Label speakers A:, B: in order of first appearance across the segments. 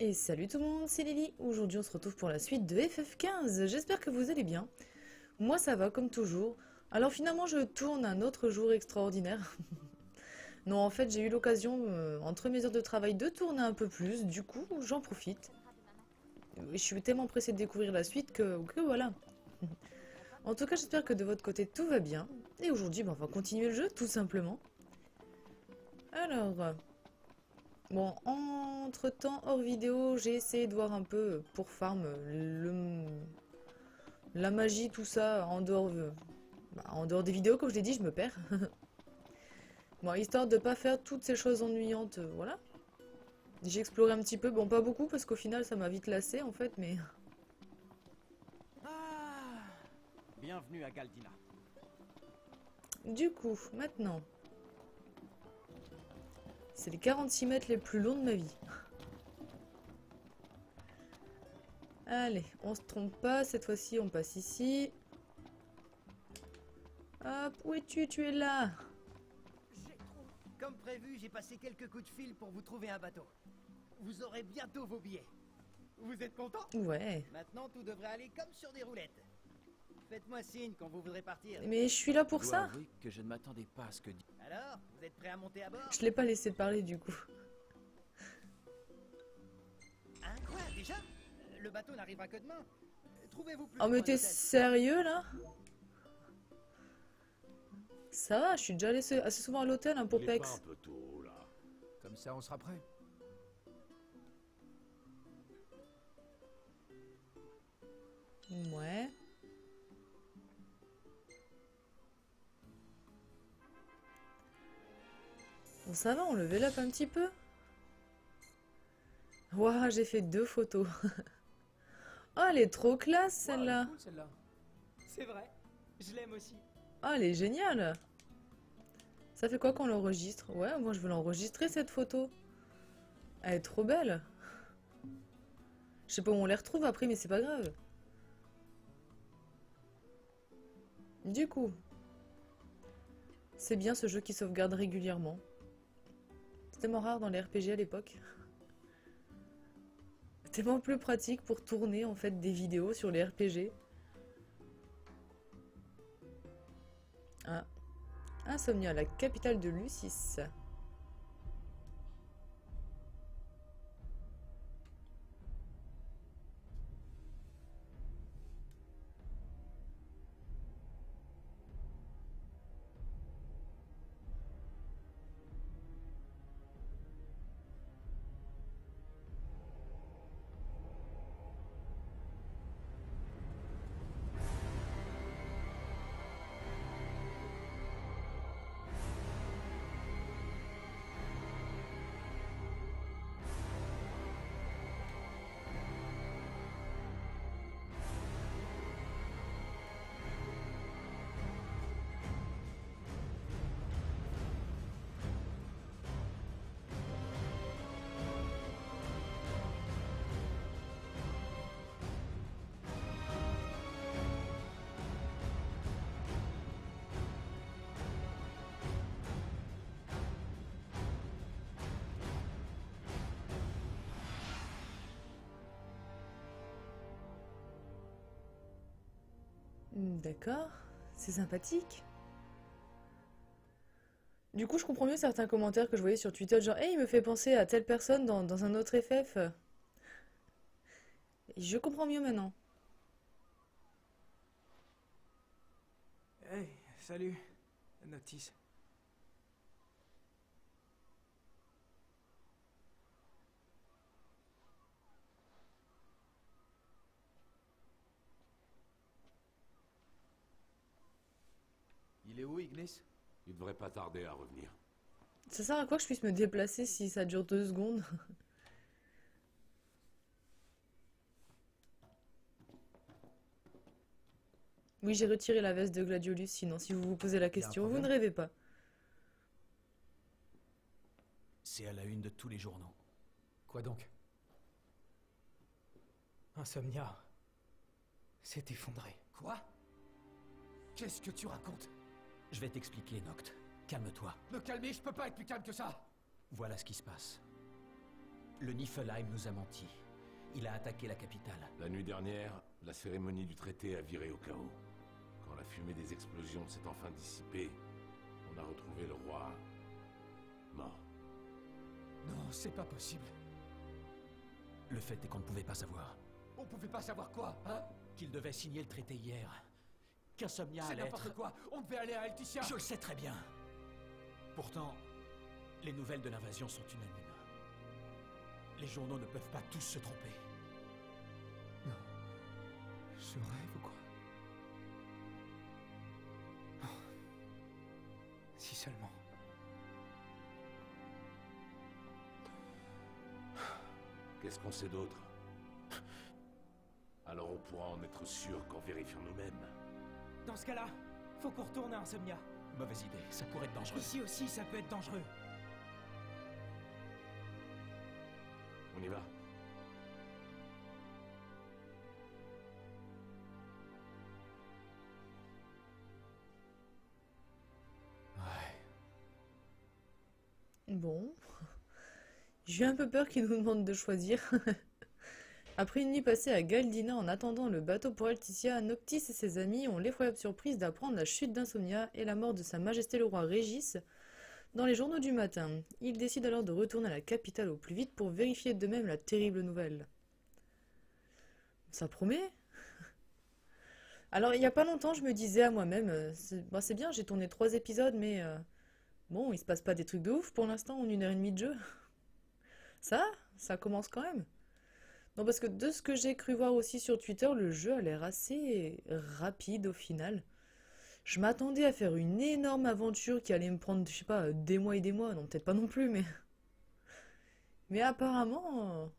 A: Et salut tout le monde, c'est Lily. Aujourd'hui on se retrouve pour la suite de FF15. J'espère que vous allez bien. Moi ça va comme toujours. Alors finalement je tourne un autre jour extraordinaire. non en fait j'ai eu l'occasion euh, entre mes heures de travail de tourner un peu plus. Du coup j'en profite. Je suis tellement pressée de découvrir la suite que, voilà. en tout cas j'espère que de votre côté tout va bien. Et aujourd'hui ben, on va continuer le jeu tout simplement. Alors... Bon, entre-temps, hors vidéo, j'ai essayé de voir un peu pour farm le... la magie, tout ça, en dehors, bah, en dehors des vidéos, comme je l'ai dit, je me perds. bon, histoire de pas faire toutes ces choses ennuyantes, euh, voilà. J'ai exploré un petit peu, bon pas beaucoup parce qu'au final ça m'a vite lassé en fait, mais...
B: Ah, bienvenue à Galdina.
A: Du coup, maintenant, c'est les 46 mètres les plus longs de ma vie. Allez, on se trompe pas. Cette fois-ci, on passe ici. Hop, où es-tu? Tu es là.
B: Comme prévu, j'ai passé quelques coups de fil pour vous trouver un bateau. Vous aurez bientôt vos billets. Vous êtes content?
A: Ouais.
B: Maintenant, tout devrait aller comme sur des roulettes. Faites-moi signe quand vous voudrez partir.
A: Mais je suis là pour ça.
C: que je ne m'attendais pas à ce que...
B: Alors, vous êtes prêt à monter à bord?
A: Je l'ai pas laissé parler du coup.
B: Hein, quoi Déjà Le bateau n'arrivera que demain. Trouvez-vous plus
A: Oh mais t'es sérieux là? Ça va, je suis déjà allé assez souvent à l'hôtel hein, pour Pex.
D: un peu tôt, là.
C: Comme ça, on sera prêt.
A: Ouais. Bon, ça va, on level up un petit peu. Waouh, j'ai fait deux photos. oh, elle est trop classe, celle-là.
E: C'est vrai, je l'aime aussi.
A: Oh, elle est géniale. Ça fait quoi qu'on l'enregistre? Ouais, moi je veux l'enregistrer cette photo. Elle est trop belle. Je sais pas où on les retrouve après, mais c'est pas grave. Du coup, c'est bien ce jeu qui sauvegarde régulièrement. Tellement rare dans les RPG à l'époque. Tellement plus pratique pour tourner en fait des vidéos sur les RPG. Ah. Insomnia, la capitale de Lucis. D'accord, c'est sympathique. Du coup, je comprends mieux certains commentaires que je voyais sur Twitter, genre Hey, il me fait penser à telle personne dans, un autre FF. je comprends mieux maintenant.
E: Hey, salut, Notice.
C: Il est où, Ignis?
D: Il devrait pas tarder à revenir.
A: Ça sert à quoi que je puisse me déplacer si ça dure deux secondes? Oui, j'ai retiré la veste de Gladiolus, sinon si vous vous posez la question, vous ne rêvez pas.
C: C'est à la une de tous les journaux.
E: Quoi donc? Insomnia s'est effondré.
C: Quoi? Qu'est-ce que tu racontes? Je vais t'expliquer, Noct. Calme-toi.
E: Me calmer, je peux pas être plus calme que ça
C: Voilà ce qui se passe. Le Niflheim nous a menti. Il a attaqué la capitale.
D: La nuit dernière, la cérémonie du traité a viré au chaos. Quand la fumée des explosions s'est enfin dissipée, on a retrouvé le roi mort.
C: Non, c'est pas possible. Le fait est qu'on ne pouvait pas savoir.
B: On pouvait pas savoir quoi, hein?
C: Qu'il devait signer le traité hier. Qu'Insomnia
B: C'est n'importe quoi On devait aller à Elticia
C: Je le sais très bien. Pourtant, les nouvelles de l'invasion sont unanimes. Les journaux ne peuvent pas tous se tromper.
E: Je rêve ou quoi? Oh. Si seulement.
D: Qu'est-ce qu'on sait d'autre? Alors on pourra en être sûr qu'en vérifiant nous-mêmes.
E: Dans ce cas-là, faut qu'on retourne à Insomnia.
C: Mauvaise idée, ça pourrait être dangereux.
E: Ici aussi, ça peut être dangereux.
D: On y va
C: Ouais.
A: Bon. J'ai un peu peur qu'il nous demande de choisir. Après une nuit passée à Galdina en attendant le bateau pour Alticia, Noctis et ses amis ont l'effroyable surprise d'apprendre la chute d'Insomnia et la mort de Sa Majesté le roi Régis dans les journaux du matin. Ils décident alors de retourner à la capitale au plus vite pour vérifier d'eux-mêmes la terrible nouvelle. Ça promet? Alors, il n'y a pas longtemps, je me disais à moi-même, euh, c'est bon, c'est bien, j'ai tourné trois épisodes, mais euh, bon, il se passe pas des trucs de ouf pour l'instant en une heure et demie de jeu. Ça, ça commence quand même. Non, parce que de ce que j'ai cru voir aussi sur Twitter, le jeu a l'air assez rapide au final. Je m'attendais à faire une énorme aventure qui allait me prendre, je sais pas, des mois et des mois. Non, peut-être pas non plus, mais. Mais apparemment.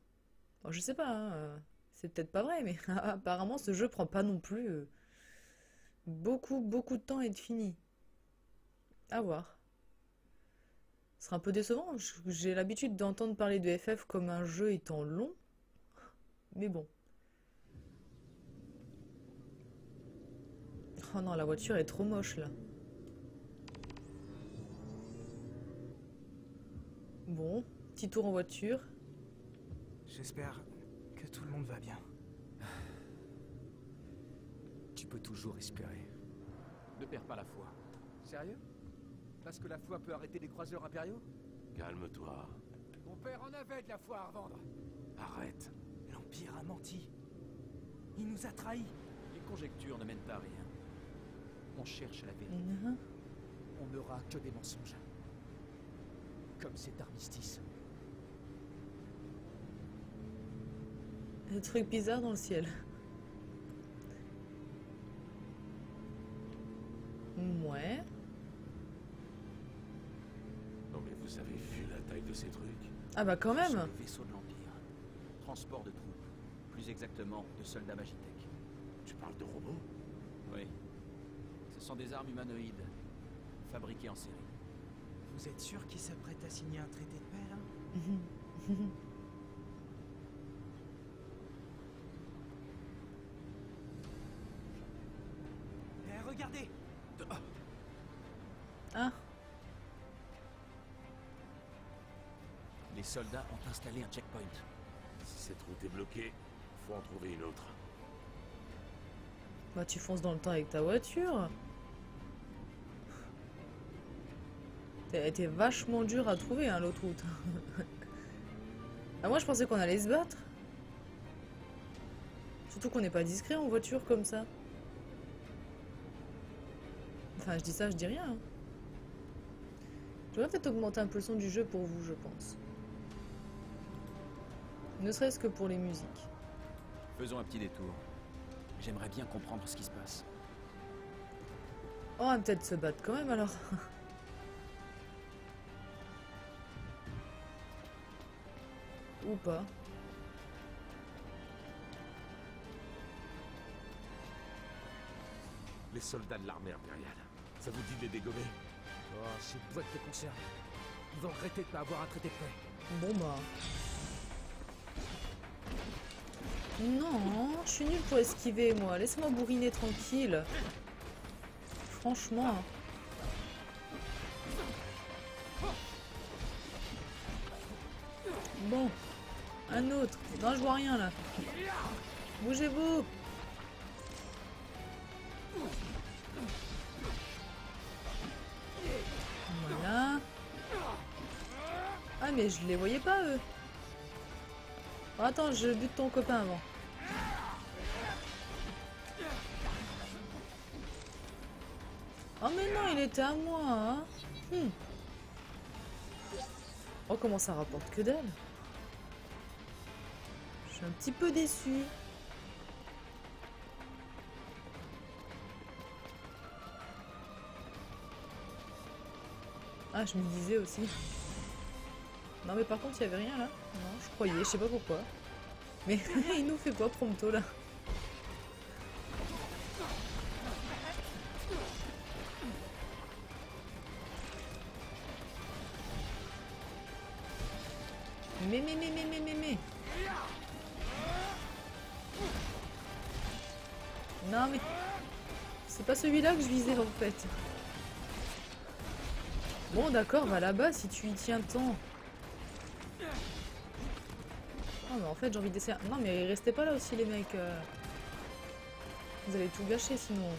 A: je sais pas, hein, c'est peut-être pas vrai, mais apparemment ce jeu prend pas non plus euh, beaucoup, beaucoup de temps à être fini. À voir. Ce sera un peu décevant. J'ai l'habitude d'entendre parler de FF comme un jeu étant long. Mais bon. Oh non, la voiture est trop moche là. Bon, petit tour en voiture.
E: J'espère que tout le monde va bien.
C: Tu peux toujours espérer. Ne perds pas la foi.
B: Sérieux? Parce que la foi peut arrêter les croiseurs impériaux?
D: Calme-toi.
B: Mon père en avait de la foi à revendre.
D: Arrête.
E: L'Empire a menti. Il nous a trahis.
C: Les conjectures ne mènent à rien. On cherche la vérité.
A: Mhm.
C: On n'aura que des mensonges. Comme cet armistice.
A: Des trucs bizarres dans le ciel. Ouais.
D: Non mais vous avez vu la taille de ces trucs
A: Ah bah quand même.
C: les vaisseaux de l'Empire. Transport de. Plus exactement, de soldats Magitech.
D: Tu parles de robots
C: Oui. Ce sont des armes humanoïdes. Fabriquées en série.
E: Vous êtes sûr qu'il s'apprête à signer un traité de paix, là Eh, regardez
A: Ah,
C: Les soldats ont installé un checkpoint.
D: Si cette route est bloquée, en trouver une autre.
A: bah tu fonces dans le temps avec ta voiture. T'as été vachement dur à trouver, hein, l'autre route. ah, moi, je pensais qu'on allait se battre. Surtout qu'on n'est pas discret en voiture comme ça. Enfin, je dis ça, je dis rien. hein. Je devrais peut-être augmenter un peu le son du jeu pour vous, je pense. Ne serait-ce que pour les musiques.
C: Faisons un petit détour. J'aimerais bien comprendre ce qui se passe.
A: On va peut-être se battre quand même alors. Ou pas.
D: Les soldats de l'armée impériale. Ça vous dit de les dégommer?
B: Oh, ces boîtes de conserve. Ils vont regretter de pas avoir un traité de paix.
A: Bon bah. Non, je suis nulle pour esquiver moi. Laisse-moi bourriner tranquille. Franchement. Bon. Un autre. Non, je vois rien là. Bougez-vous. Voilà. Ah mais je les voyais pas eux. Bon, attends, je bute ton copain avant. Oh mais non, il était à moi. Hein. Hmm. Oh comment ça rapporte que dalle. Je suis un petit peu déçu. Ah, je me disais aussi. Non, mais par contre, il y avait rien là. Non, je croyais, je sais pas pourquoi. Mais il nous fait quoi, Prompto là Mais, mais, mais, mais, mais, mais, mais. Non, mais. C'est pas celui-là que je visais en fait. Bon, d'accord, va là-bas si tu y tiens tant. Mais en fait, j'ai envie d'essayer. Non, mais restez pas là aussi, les mecs. euh. Vous allez tout gâcher sinon.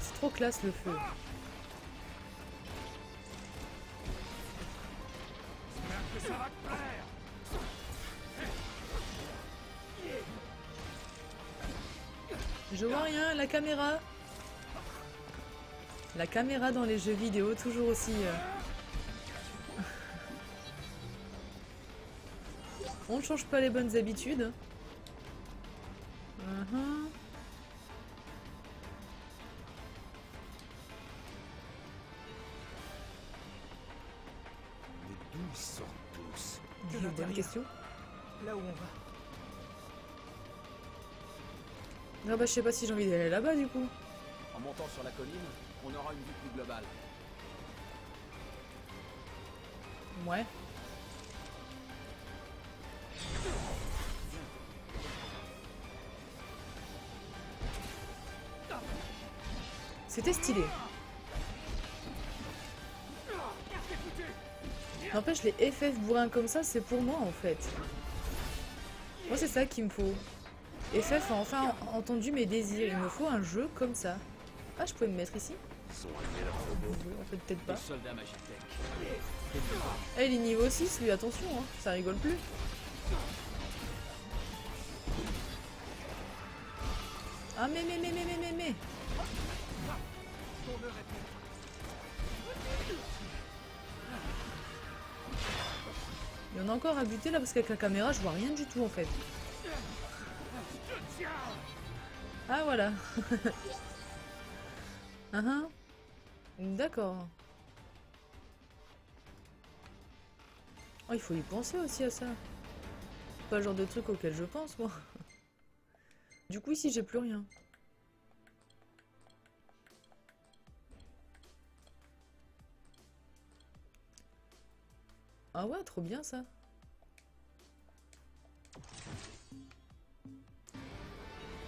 A: C'est trop classe le feu. Je vois rien, la caméra. La caméra dans les jeux vidéo, toujours aussi. euh. On ne change pas les bonnes habitudes. Mhm.
D: Mais d'où ils sortent tous
E: De
A: Bonne question.
E: Là où on va.
A: Ah bah je sais pas si j'ai envie d'aller là-bas du coup.
F: En montant sur la colline, on aura une vue plus globale.
A: Ouais. C'était stylé. N'empêche, les FF bourrins comme ça, c'est pour moi en fait. Moi, c'est ça qu'il me faut. FF a enfin entendu mes désirs. Il me faut un jeu comme ça. Ah, je pouvais me mettre ici. En fait, peut-être pas. Eh, il est niveau 6, lui, attention, hein, ça rigole plus. Ah, mais, mais, mais, mais, mais, mais, mais. Il y en a encore à buter là parce qu'avec la caméra je vois rien du tout en fait. Ah voilà. Ah, ah. D'accord. Oh, il faut y penser aussi à ça. Pas le genre de truc auquel je pense, moi. Du coup, ici, j'ai plus rien. Ah ouais, trop bien ça.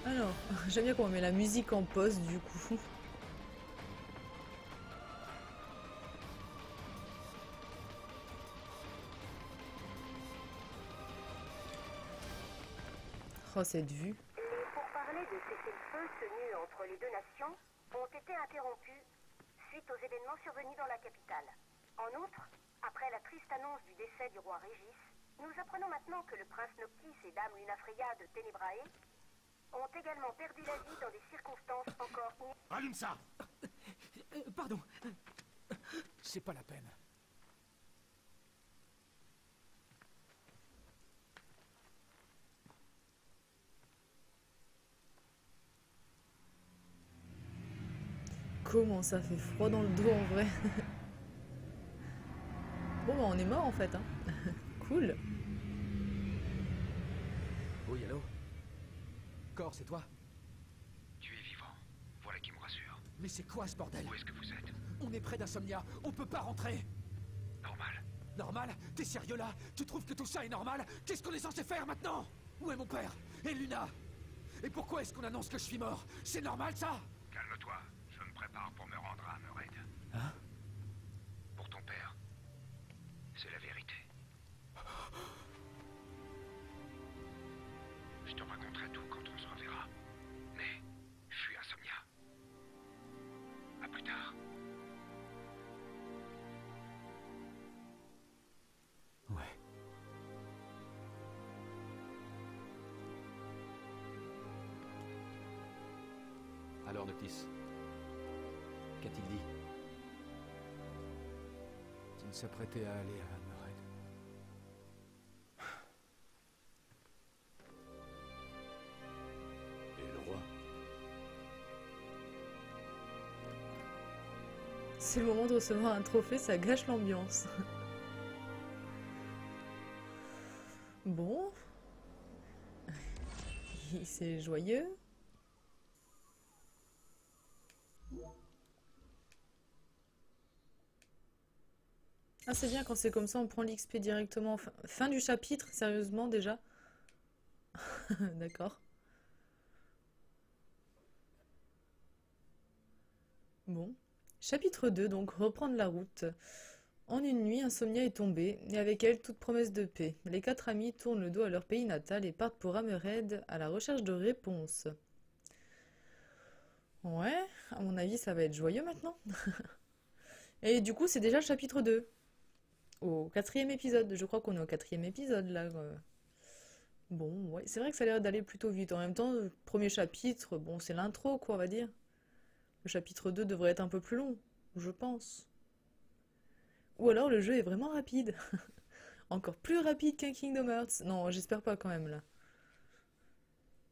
A: Alors, j'aime bien qu'on met la musique en pause du coup. Oh, cette vue.
G: Les pourparlers de cessez-le-feu tenus entre les deux nations ont été interrompus suite aux événements survenus dans la capitale. En outre, après la triste annonce du décès du roi Régis, nous apprenons maintenant que le prince Noctis et dame Lunafreya de Ténébrae ont également perdu la vie dans des circonstances encore ign-
C: Allume ça
E: Euh, pardon.
C: C'est pas la peine.
A: Comment ça fait froid dans le dos en vrai. Bon bah on est mort en fait hein. cool.
F: Oui, allô? Cor, c'est toi?
H: Tu es vivant. Voilà qui me rassure.
C: Mais c'est quoi ce bordel?
H: Où est-ce que vous êtes?
C: On est près d'Insomnia, on peut pas rentrer.
H: Normal.
C: Normal? T'es sérieux là? Tu trouves que tout ça est normal? Qu'est-ce qu'on est censé faire maintenant? Où est mon père? Et Luna? Et pourquoi est-ce qu'on annonce que je suis mort? C'est normal ça?
H: Calme-toi part pour me rendre à Mered.
C: Hein?
H: Pour ton père. C'est la vérité.
F: Je te raconterai tout
H: quand on se reverra. Mais je suis insomnia. À plus tard. Ouais.
F: Alors, Noctis
E: Il s'apprêtait à aller à Anmored.
D: Et le roi
A: C'est le moment de recevoir un trophée, ça gâche l'ambiance. bon. C'est joyeux. Ah, c'est bien quand c'est comme ça, on prend l'XP directement. Fin, fin du chapitre, sérieusement déjà. D'accord. Bon. Chapitre 2, donc reprendre la route. En une nuit, Insomnia est tombée, et avec elle toute promesse de paix. Les quatre amis tournent le dos à leur pays natal et partent pour Hammerhead à la recherche de réponses. Ouais, à mon avis, ça va être joyeux maintenant. et du coup, c'est déjà chapitre 2. Au quatrième épisode, je crois qu'on est au quatrième épisode là. euh. Bon, ouais, c'est vrai que ça a l'air d'aller plutôt vite. En même temps, le premier chapitre, bon, c'est l'intro, quoi, on va dire. Le chapitre 2 devrait être un peu plus long, je pense. Ou alors le jeu est vraiment rapide. Encore plus rapide qu'un Kingdom Hearts. Non, j'espère pas quand même là.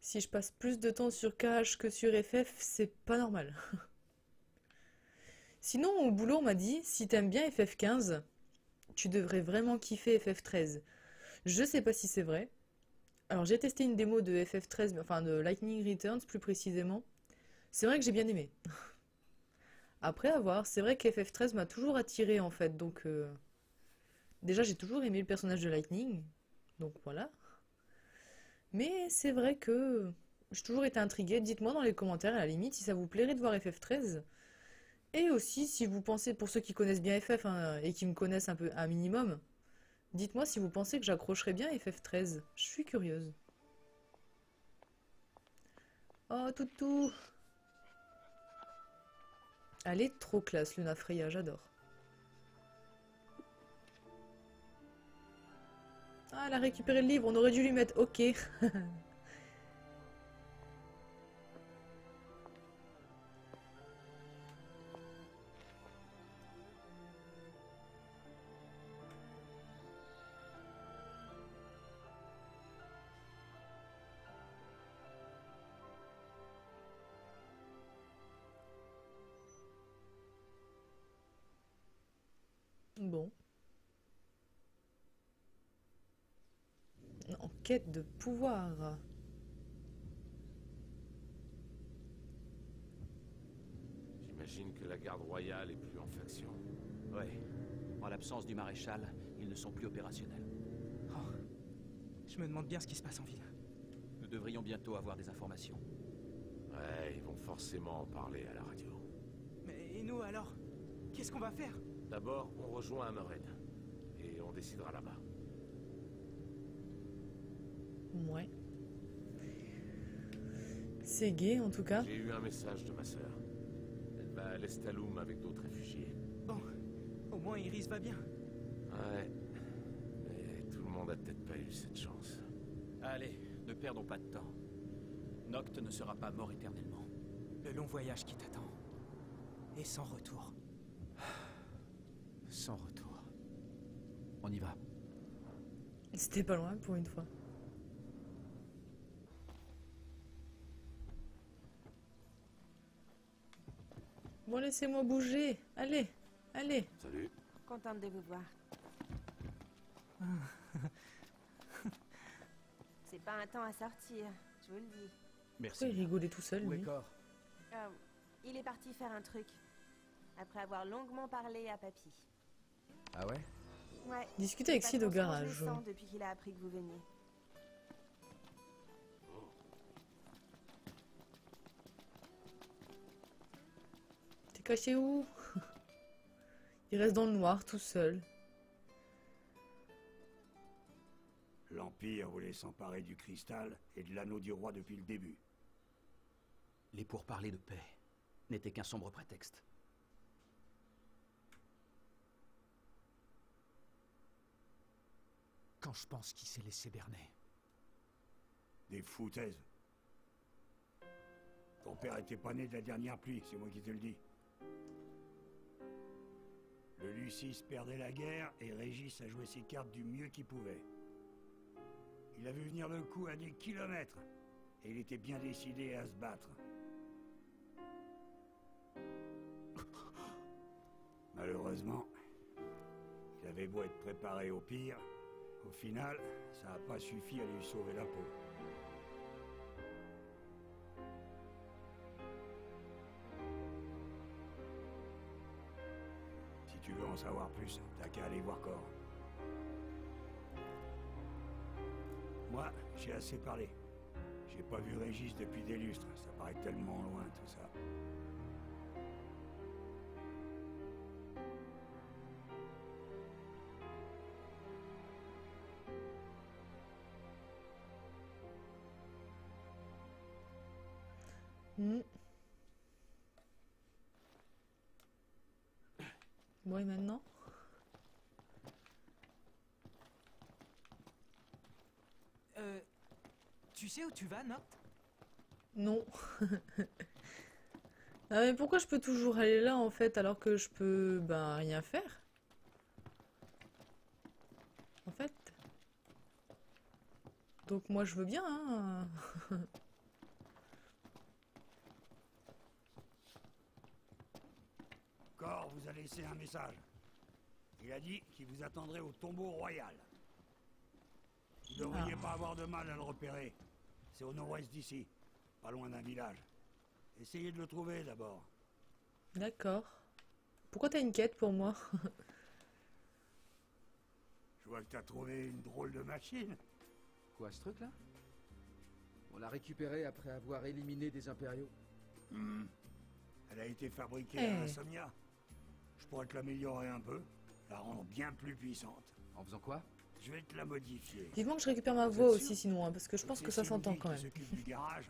A: Si je passe plus de temps sur KH que sur FF, c'est pas normal. Sinon, au boulot, on m'a dit, si t'aimes bien FF15, tu devrais vraiment kiffer FF13. Je sais pas si c'est vrai. Alors j'ai testé une démo de FF13, mais- enfin de Lightning Returns plus précisément. C'est vrai que j'ai bien aimé. Après avoir, c'est vrai que FF13 m'a toujours attiré en fait, donc euh, déjà j'ai toujours aimé le personnage de Lightning, donc voilà. Mais c'est vrai que j'ai toujours été intriguée. Dites-moi dans les commentaires à la limite si ça vous plairait de voir FF13. Et aussi si vous pensez, pour ceux qui connaissent bien FF hein, et qui me connaissent un peu un minimum, dites-moi si vous pensez que j'accrocherais bien FF13. Je suis curieuse. Oh toutou Elle est trop classe, Luna Freya, j'adore. Ah, elle a récupéré le livre, on aurait dû lui mettre OK. quête de pouvoir.
D: J'imagine que la garde royale est plus en faction.
F: Ouais. En l'absence du maréchal, ils ne sont plus opérationnels.
E: Oh. Je me demande bien ce qui se passe en ville.
F: Nous devrions bientôt avoir des informations.
D: Ouais, ils vont forcément en parler à la radio.
E: Mais et nous alors? Qu'est-ce qu'on va faire?
D: D'abord, on rejoint Hammerhead. Et on décidera là-bas.
A: Ouais. C'est gay en tout cas.
D: J'ai eu un message de ma sœur. Elle va à l'Estaloum avec d'autres réfugiés.
E: Bon, au moins Iris va bien.
D: Ouais. Mais tout le monde a peut-être pas eu cette chance.
F: Allez, ne perdons pas de temps. Noct ne sera pas mort éternellement.
E: Le long voyage qui t'attend. Et sans retour.
F: Sans retour. On y va.
A: C'était pas loin pour une fois. Bon, laissez-moi bouger. Allez, allez.
D: Salut.
I: Contente de vous voir. C'est pas un temps à sortir, je vous le dis.
F: Merci.
A: Il rigolait tout seul,
E: Où est
A: lui
E: Cor?
I: Euh, il est parti faire un truc. Après avoir longuement parlé à Papy.
E: Ah ouais?
I: Ouais.
A: Discuter avec Sid au garage.
I: depuis qu'il a appris que vous veniez.
A: Caché où Il reste dans le noir, tout seul.
J: L'Empire voulait s'emparer du cristal et de l'anneau du roi depuis le début.
F: Les pourparlers de paix n'étaient qu'un sombre prétexte.
E: Quand je pense qu'il s'est laissé berner.
J: Des foutaises. Ton père était pas né de la dernière pluie, c'est moi qui te le dis. Le Lucis perdait la guerre et Régis a joué ses cartes du mieux qu'il pouvait. Il a vu venir le coup à des kilomètres et il était bien décidé à se battre. Malheureusement, il avait beau être préparé au pire, au final, ça n'a pas suffi à lui sauver la peau. Tu veux en savoir plus, t'as qu'à aller voir Cor. Moi, j'ai assez parlé. J'ai pas vu Régis depuis des lustres, ça paraît tellement loin tout ça.
A: Hmm. Et maintenant
E: Euh. Tu sais où tu vas, Noct
A: Non. ah mais pourquoi je peux toujours aller là en fait alors que je peux ben rien faire? En fait. Donc moi je veux bien hein.
J: Vous a laissé un message. Il a dit qu'il vous attendrait au tombeau royal. Vous ne devriez
A: Ah.
J: pas avoir de mal à le repérer. C'est au nord-ouest d'ici, pas loin d'un village. Essayez de le trouver d'abord.
A: D'accord. Pourquoi t'as une quête pour moi?
J: Je vois que t'as trouvé une drôle de machine.
K: Quoi, ce truc-là? On l'a récupéré après avoir éliminé des impériaux.
J: Hmm. Elle a été fabriquée
A: Eh.
J: à Insomnia. Je pourrais te l'améliorer un peu, la rendre bien plus puissante.
K: En faisant quoi?
J: Je vais te la modifier.
A: Vivement que je récupère ma voix aussi sinon hein, parce que je pense que ça s'entend quand
J: qui
A: même.
J: du garage.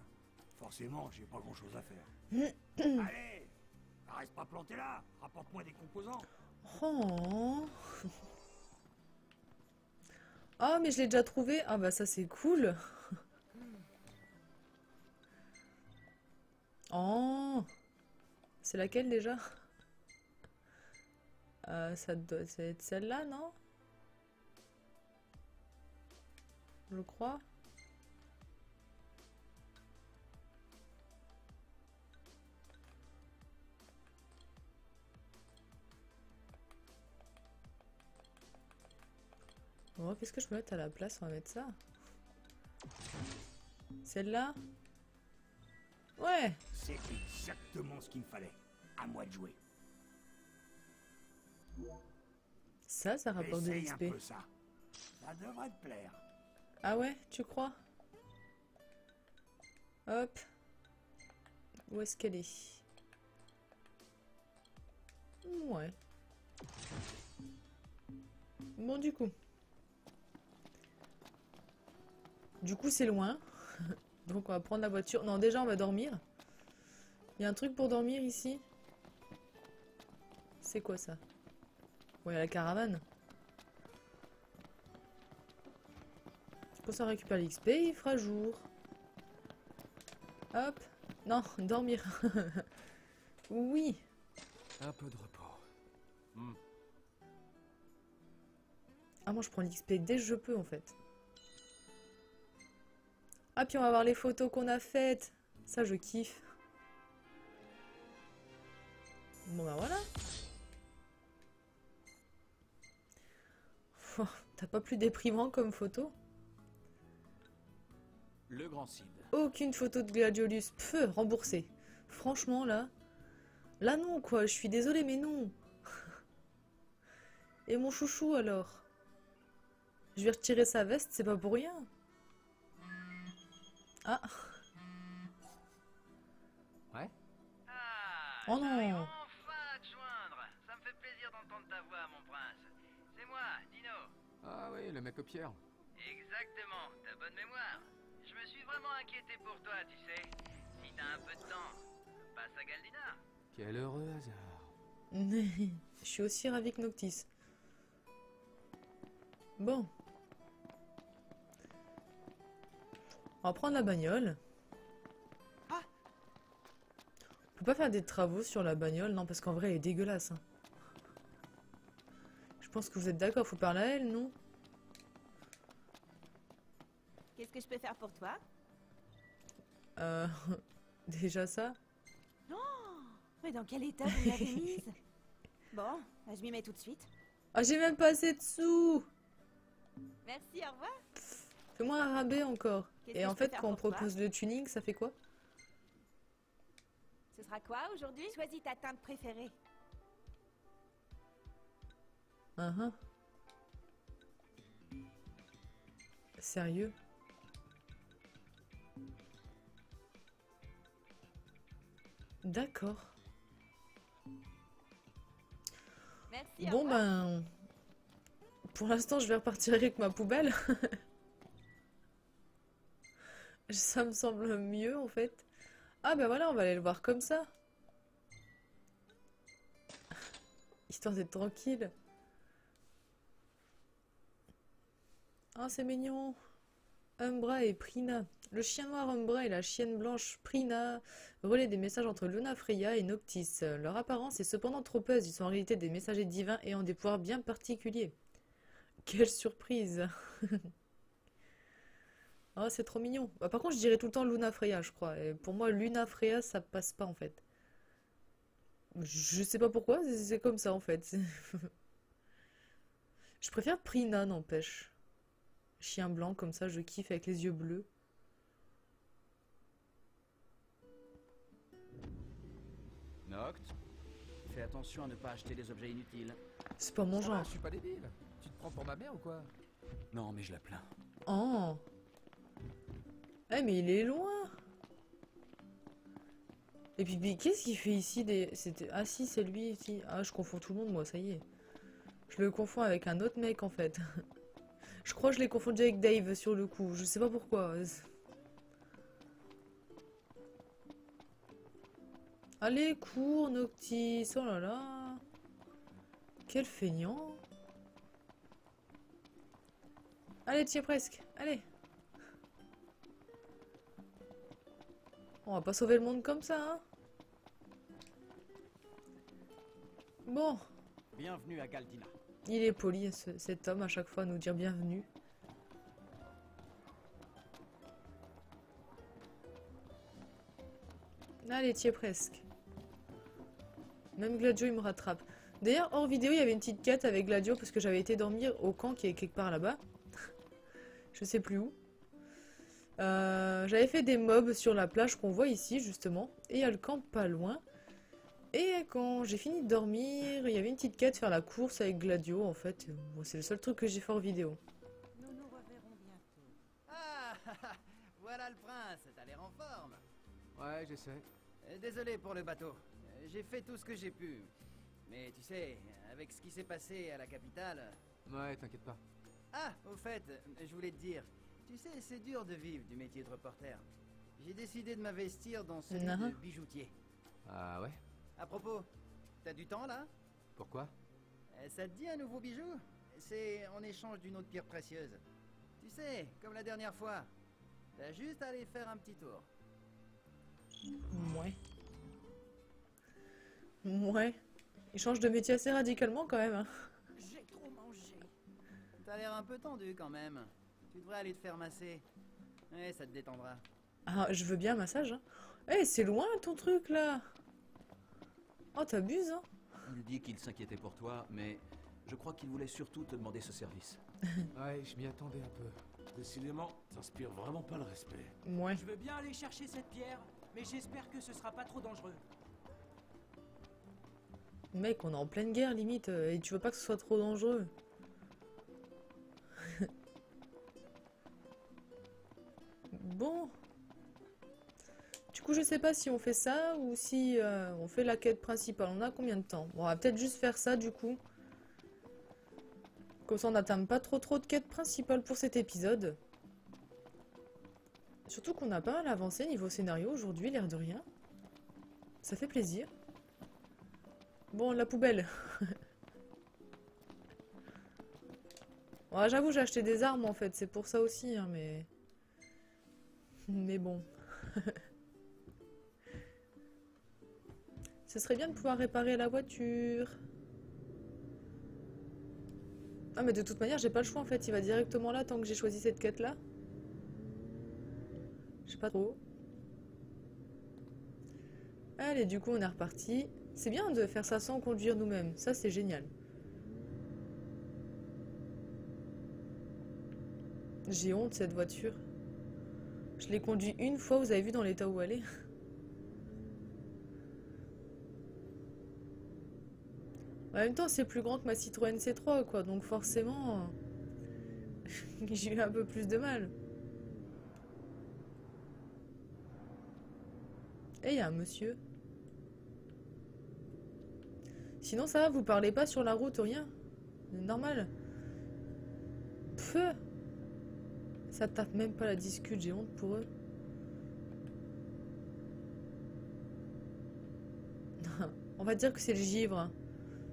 J: Forcément, j'ai pas grand chose à faire. Allez Reste pas planté là Rapporte-moi des composants
A: Oh. Ah mais je l'ai déjà trouvé. Ah bah ça c'est cool. Oh. C'est laquelle déjà? Euh, Ça doit être celle-là, non? Je crois. Bon, qu'est-ce que je peux mettre à la place? On va mettre ça. Celle-là? Ouais
J: C'est exactement ce qu'il me fallait. À moi de jouer.
A: Ça, ça rapporte de l'XP.
J: ça. Ça devrait te plaire.
A: Ah ouais, tu crois? Hop. Où est-ce qu'elle est? Ouais. Bon, du coup. Du coup, c'est loin. Donc, on va prendre la voiture. Non, déjà, on va dormir. Il y a un truc pour dormir ici? C'est quoi ça? Ouais, la caravane. Quand ça récupère l'XP, il fera jour. Hop. Non, dormir. oui.
K: Un peu de repos. Hmm.
A: Ah, moi, je prends l'XP dès que je peux, en fait. Ah, puis on va voir les photos qu'on a faites. Ça, je kiffe. Bon, bah voilà. T'as pas plus déprimant comme photo
F: Le grand Cid.
A: Aucune photo de Gladiolus. Pfff, remboursé. Franchement, là. Là, non, quoi. Je suis désolée, mais non. Et mon chouchou, alors? Je vais retirer sa veste, c'est pas pour rien. Ah.
K: Ouais
A: Oh non.
L: j'arrive enfin à te joindre. Ça me fait plaisir d'entendre ta voix, mon prince. C'est moi, Dino.
K: Ah oui, le mec au pierre.
L: Exactement, t'as bonne mémoire. Je me suis vraiment inquiété pour toi, tu sais. Si t'as un peu de temps, passe à Galdina.
K: Quel heureux hasard.
A: Je suis aussi ravie que Noctis. Bon. On va prendre la bagnole. pas faire des travaux sur la bagnole Non, parce qu'en vrai, elle est dégueulasse. hein. Je pense que vous êtes d'accord, faut parler à elle, non?
I: Qu'est-ce que je peux faire pour toi?
A: Euh... Déjà ça?
I: Oh Mais dans quel état vous l'avez mise? Bon, bah, je m'y mets tout de suite.
A: Ah, j'ai même pas assez de sous!
I: Merci, au revoir.
A: Fais-moi un rabais encore. Et en fait, quand on propose le tuning, ça fait quoi?
I: Ce sera quoi aujourd'hui? Choisis ta teinte préférée.
A: Ah. Sérieux? D'accord. Bon ben... Pour l'instant, je vais repartir avec ma poubelle. Ça me semble mieux, en fait. Ah ben voilà, on va aller le voir comme ça. Histoire d'être tranquille. Ah, c'est mignon. Umbra et Prina. Le chien noir Umbra et la chienne blanche Prina relaient des messages entre Luna Freya et Noctis. Leur apparence est cependant trompeuse. Ils sont en réalité des messagers divins et ont des pouvoirs bien particuliers. Quelle surprise Oh, c'est trop mignon. Bah, par contre, je dirais tout le temps Luna Freya, je crois. Pour moi, Luna Freya, ça passe pas en fait. Je sais pas pourquoi, c'est comme ça en fait. Je préfère Prina, n'empêche. Chien blanc, comme ça, je kiffe avec les yeux bleus.
F: Noct, fais attention à ne pas acheter des objets inutiles.
A: C'est pas mon
K: va,
A: genre.
K: je suis pas débile. Tu te prends pour ma mère ou quoi?
F: Non, mais je la plains.
A: Oh Eh, mais il est loin Et puis, puis, qu'est-ce qu'il fait ici des... C'était... Ah si, c'est lui ici. Ah, je confonds tout le monde, moi, ça y est. Je le confonds avec un autre mec, en fait. je crois que je l'ai confondu avec Dave, sur le coup. Je sais pas pourquoi. Allez, cours, Noctis. Oh là là. Quel feignant. Allez, tiens presque. Allez. On va pas sauver le monde comme ça, hein Bon,
F: Bienvenue à Galdina.
A: Il est poli, ce- cet homme, à chaque fois, à nous dire bienvenue. Allez, tiens presque. Même Gladio, il me rattrape. D'ailleurs, hors vidéo, il y avait une petite quête avec Gladio parce que j'avais été dormir au camp qui est quelque part là-bas. Je sais plus où. Euh, j'avais fait des mobs sur la plage qu'on voit ici, justement. Et il y a le camp pas loin. Et quand j'ai fini de dormir, il y avait une petite quête faire la course avec Gladio, en fait. Bon, c'est le seul truc que j'ai fait hors vidéo.
I: Nous nous reverrons bientôt.
B: Ah Voilà le prince, t'as l'air en forme.
K: Ouais, j'essaie.
B: Euh, Désolé pour le bateau. Euh, J'ai fait tout ce que j'ai pu. Mais tu sais, avec ce qui s'est passé à la capitale...
K: Ouais, t'inquiète pas.
B: Ah, au fait, je voulais te dire, tu sais, c'est dur de vivre du métier de reporter. J'ai décidé de m'investir dans celui
A: Mhm.
B: de bijoutier.
K: Ah ouais?
B: À propos, t'as du temps là
K: Pourquoi
B: Euh, Ça te dit un nouveau bijou C'est en échange d'une autre pierre précieuse. Tu sais, comme la dernière fois. T'as juste à aller faire un petit tour.
A: Ouais. Ouais. Il change de métier assez radicalement quand même. hein.
B: J'ai trop mangé. T'as l'air un peu tendu quand même. Tu devrais aller te faire masser. Ouais, ça te détendra.
A: Ah, je veux bien un massage. Hein. Eh, c'est loin ton truc là. Oh, t'abuses, hein.
F: Il dit qu'il s'inquiétait pour toi, mais je crois qu'il voulait surtout te demander ce service.
K: Ouais, je m'y attendais un peu.
D: Décidément, t'inspires vraiment pas le respect.
A: Ouais.
E: Je veux bien aller chercher cette pierre, mais j'espère que ce sera pas trop dangereux.
A: Mec, on est en pleine guerre limite, euh, et tu veux pas que ce soit trop dangereux. bon. Coup, je sais pas si on fait ça ou si euh, on fait la quête principale. On a combien de temps? Bon, on va peut-être juste faire ça du coup. Comme ça, on n'atteint pas trop trop de quêtes principales pour cet épisode. Surtout qu'on a pas mal avancé niveau scénario aujourd'hui, l'air de rien. Ça fait plaisir. Bon, la poubelle. Ouais, J'avoue, j'ai acheté des armes en fait, c'est pour ça aussi, hein, mais... Mais bon. Ce serait bien de pouvoir réparer la voiture. Ah mais de toute manière j'ai pas le choix en fait, il va directement là tant que j'ai choisi cette quête là. Je sais pas trop. Allez du coup on est reparti. C'est bien de faire ça sans conduire nous-mêmes, ça c'est génial. J'ai honte cette voiture. Je l'ai conduite une fois, vous avez vu dans l'état où elle est? En même temps, c'est plus grand que ma Citroën C3, quoi. Donc forcément, j'ai eu un peu plus de mal. Et il y a un monsieur. Sinon, ça va, vous parlez pas sur la route, rien Normal. Peu. Ça tape même pas la discute, j'ai honte pour eux. On va dire que c'est le givre.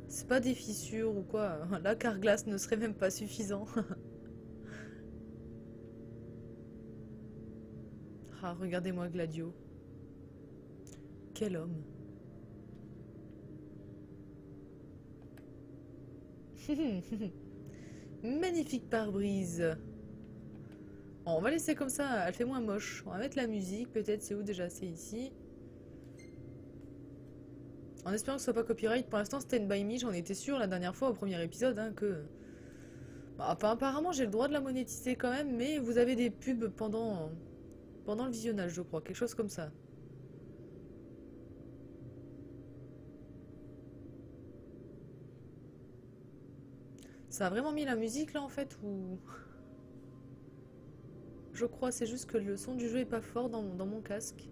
A: C'est pas des fissures ou quoi. La carglass ne serait même pas suffisant. ah, regardez-moi Gladio. Quel homme. Magnifique pare-brise. on va laisser comme ça, elle fait moins moche. On va mettre la musique, peut-être c'est où déjà? C'est ici. En espérant que ce soit pas copyright, pour l'instant une by me, j'en étais sûr la dernière fois au premier épisode hein, que... Bah, apparemment j'ai le droit de la monétiser quand même, mais vous avez des pubs pendant, le visionnage je crois, quelque chose comme ça. Ça a vraiment mis la musique là en fait ou... Je crois, c'est juste que le son du jeu est pas fort dans mon casque.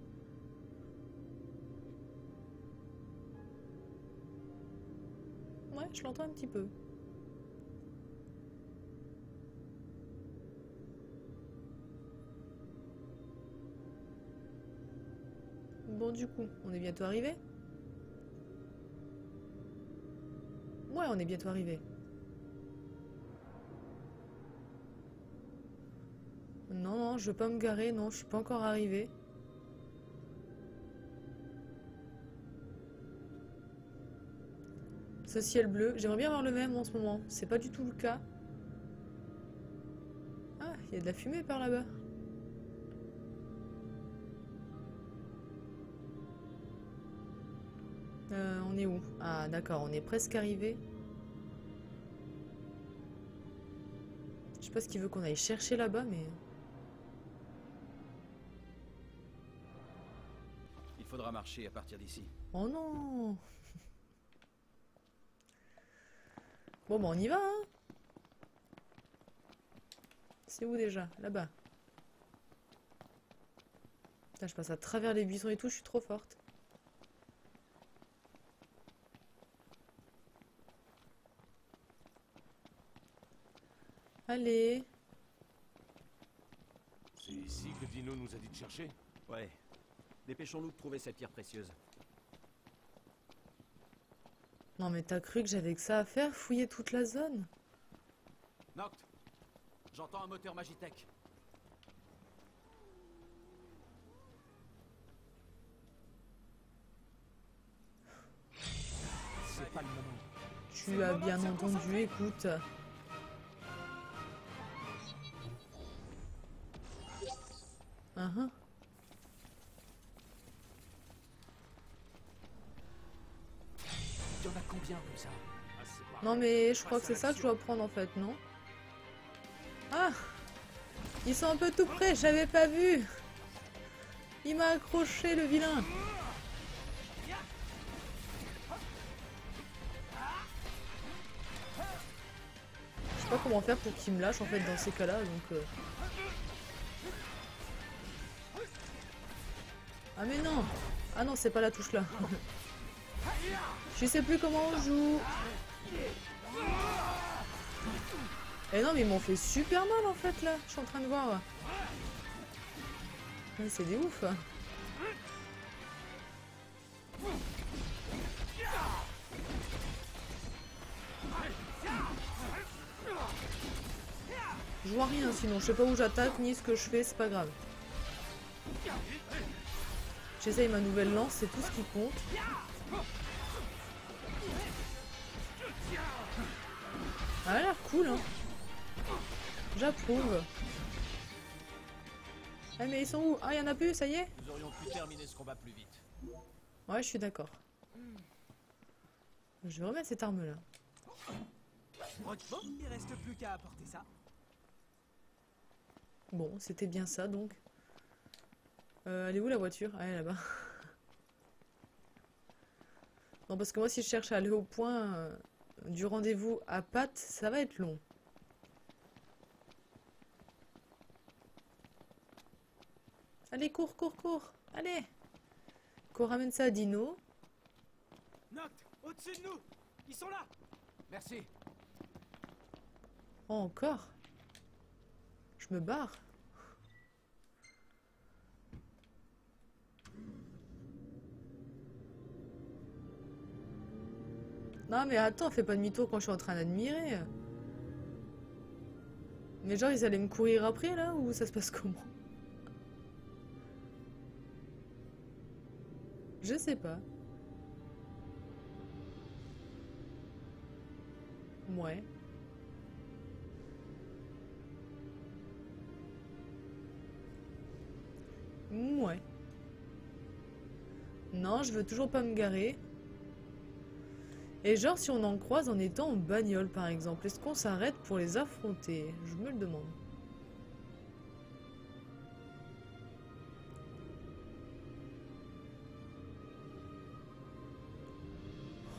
A: Je l'entends un petit peu. Bon, du coup, on est bientôt arrivé Ouais, on est bientôt arrivé. Non, non, je veux pas me garer, non, je suis pas encore arrivé. Ce ciel bleu, j'aimerais bien avoir le même en ce moment. C'est pas du tout le cas. Ah, il y a de la fumée par là-bas. Euh, on est où? Ah, d'accord, on est presque arrivé. Je sais pas ce qu'il veut qu'on aille chercher là-bas, mais...
F: Il faudra marcher à partir d'ici.
A: Oh non Bon, bah on y va, hein C'est où déjà? Là-bas. Putain, je passe à travers les buissons et tout, je suis trop forte. Allez.
D: C'est ici que Dino nous a dit de chercher?
F: Ouais. Dépêchons-nous de trouver cette pierre précieuse.
A: Non mais t'as cru que j'avais que ça à faire, fouiller toute la zone?
F: Noct J'entends un moteur Magitech.
E: C'est pas le moment.
A: Tu as bien entendu, écoute. Uh -huh. Non mais je crois que c'est ça que je dois prendre en fait, non? Ah! Ils sont un peu tout près, j'avais pas vu! Il m'a accroché le vilain! Je sais pas comment faire pour qu'il me lâche en fait dans ces cas-là, donc... Euh... Ah mais non! Ah non, c'est pas la touche là. Je sais plus comment on joue. Eh non mais ils m'ont fait super mal en fait là, je suis en train de voir. C'est des ouf. Je vois rien sinon, je sais pas où j'attaque ni ce que je fais, c'est pas grave. J'essaye ma nouvelle lance, c'est tout ce qui compte. Ça a l'air cool, hein. J'approuve. Eh mais ils sont où? Ah, il y en a plus, ça y est?
F: Nous aurions pu terminer ce combat plus vite.
A: Ouais, je suis d'accord. Je vais remettre cette arme-là.
E: Il reste plus qu'à apporter ça.
A: Bon, c'était bien ça, donc. Euh, elle est où la voiture? Ah, elle est là-bas. Non, parce que moi, si je cherche à aller au point euh, du rendez-vous à Pat, ça va être long. Allez, cours, cours, cours Allez Qu'on ramène ça à Dino.
E: Noct, au-dessus de nous Ils sont là
C: Merci.
A: Oh, encore? Je me barre. Non mais attends, fais pas demi-tour quand je suis en train d'admirer. Mais genre ils allaient me courir après là ou ça se passe comment? Je sais pas. Ouais. Ouais. Non, je veux toujours pas me garer. Et genre, si on en croise en étant en bagnole, par exemple, est-ce qu'on s'arrête pour les affronter? Je me le demande.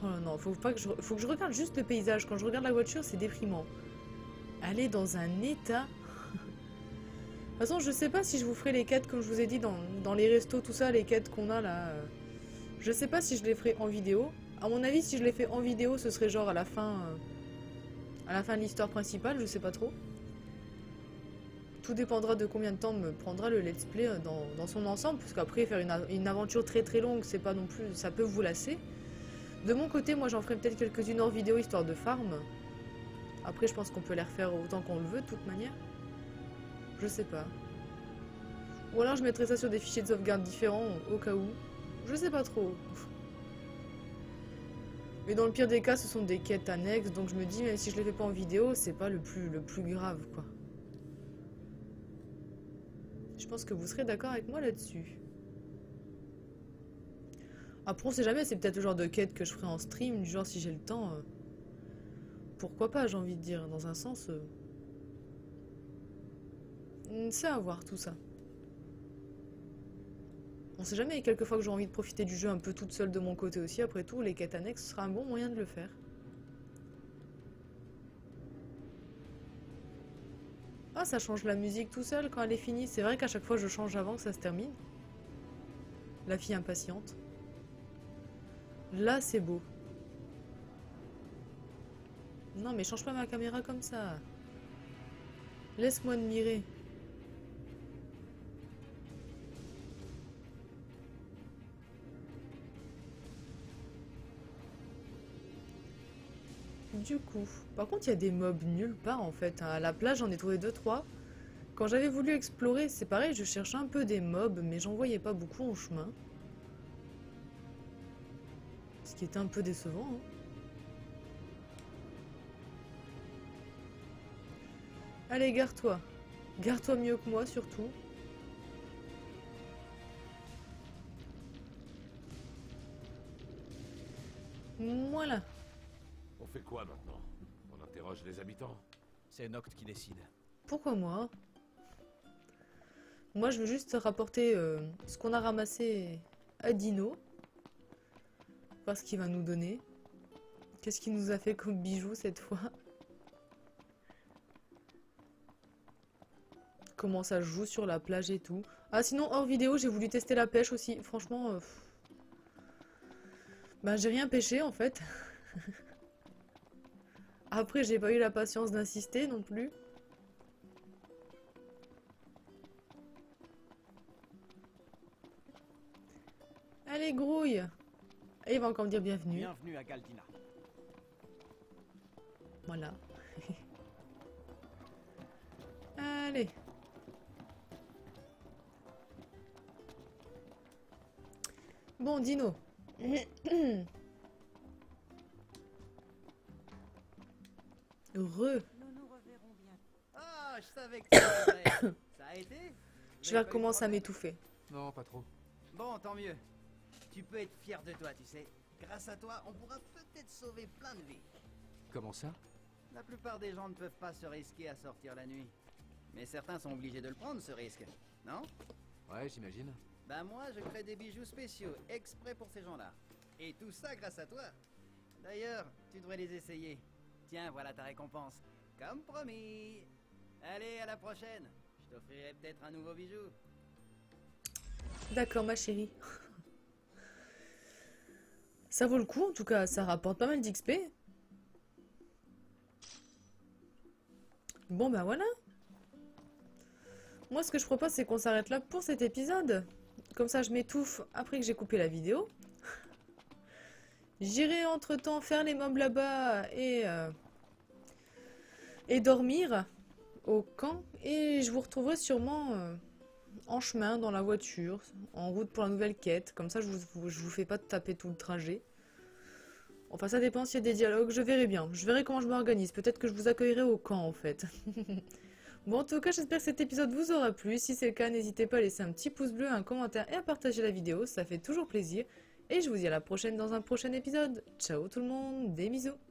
A: Oh non, faut pas que je, faut que je regarde juste le paysage. Quand je regarde la voiture, c'est déprimant. Elle est dans un état... De toute façon, je sais pas si je vous ferai les quêtes, comme je vous ai dit, dans, dans les restos, tout ça, les quêtes qu'on a là. euh, Je sais pas si je les ferai en vidéo. À mon avis, si je les fais en vidéo, ce serait genre à la fin... euh, à la fin de l'histoire principale, je sais pas trop. Tout dépendra de combien de temps me prendra le let's play euh, dans, son ensemble, parce qu'après, faire une aventure très très longue, c'est pas non plus... ça peut vous lasser. De mon côté, moi j'en ferai peut-être quelques-unes hors vidéo, histoire de farm. Après, je pense qu'on peut les refaire autant qu'on le veut, de toute manière. Je sais pas. Ou alors je mettrai ça sur des fichiers de sauvegarde différents, au cas où. Je sais pas trop. Mais dans le pire des cas, ce sont des quêtes annexes, donc je me dis, même si je les fais pas en vidéo, c'est pas le plus, grave, quoi. Je pense que vous serez d'accord avec moi là-dessus. Après, on sait jamais, c'est peut-être le genre de quête que je ferai en stream, du genre si j'ai le temps. euh, Pourquoi pas, j'ai envie de dire, dans un sens. euh, C'est à voir tout ça. On sait jamais, quelquefois que j'ai envie de profiter du jeu un peu toute seule de mon côté aussi, après tout, les quêtes annexes, ce sera un bon moyen de le faire. Ah, ça change la musique tout seul quand elle est finie. C'est vrai qu'à chaque fois je change avant que ça se termine. La fille impatiente. Là, c'est beau. Non, mais change pas ma caméra comme ça. Laisse-moi admirer. Du coup, par contre, il y a des mobs nulle part en fait. hein. À la plage, j'en ai trouvé 2-3. Quand j'avais voulu explorer, c'est pareil, je cherchais un peu des mobs, mais j'en voyais pas beaucoup en chemin. Ce qui était un peu décevant. hein. Allez, gare-toi. Gare-toi mieux que moi, surtout. Voilà.
D: On fait quoi maintenant On interroge les habitants
F: C'est Noct qui décide.
A: Pourquoi moi Moi, je veux juste rapporter euh, ce qu'on a ramassé à Dino. Voir ce qu'il va nous donner. Qu'est-ce qu'il nous a fait comme bijou cette fois Comment ça joue sur la plage et tout. Ah, sinon, hors vidéo, j'ai voulu tester la pêche aussi. Franchement, euh, ben, j'ai rien pêché en fait. Après, j'ai pas eu la patience d'insister non plus. Allez, grouille Et il va encore me dire bienvenue.
F: Bienvenue à Galdina.
A: Voilà. Allez. Bon, Dino.
B: été
A: Je vais recommencer à m'étouffer.
K: Non, pas trop.
B: Bon, tant mieux. Tu peux être fier de toi, tu sais. Grâce à toi, on pourra peut-être sauver plein de vies.
K: Comment ça?
B: La plupart des gens ne peuvent pas se risquer à sortir la nuit. Mais certains sont obligés de le prendre, ce risque. Non?
K: Ouais, j'imagine.
B: Ben moi, je crée des bijoux spéciaux, exprès pour ces gens-là. Et tout ça grâce à toi. D'ailleurs, tu devrais les essayer. Voilà ta récompense. Comme promis. Allez, à la prochaine. Je t'offrirai peut-être un nouveau bijou.
A: D'accord, ma chérie. Ça vaut le coup, en tout cas, ça rapporte pas mal d'XP. Bon, bah voilà. Moi, ce que je propose, c'est qu'on s'arrête là pour cet épisode. Comme ça, je m'étouffe après que j'ai coupé la vidéo. J'irai entre-temps faire les mobs là-bas et... euh, et dormir au camp. Et je vous retrouverai sûrement... euh, en chemin, dans la voiture, en route pour la nouvelle quête. Comme ça, je vous, je vous fais pas taper tout le trajet. Enfin, ça dépend s'il y a des dialogues. Je verrai bien. Je verrai comment je m'organise. Peut-être que je vous accueillerai au camp, en fait. bon, en tout cas, j'espère que cet épisode vous aura plu. Si c'est le cas, n'hésitez pas à laisser un petit pouce bleu, un commentaire et à partager la vidéo. Ça fait toujours plaisir. Et je vous dis à la prochaine dans un prochain épisode. Ciao tout le monde. Des bisous.